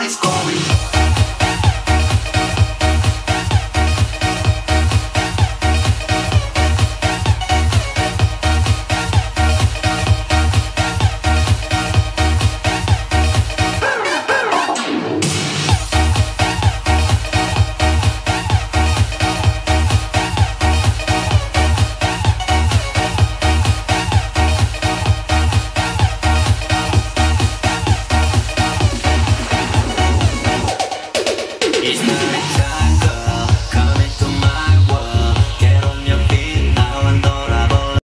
It's going on. It's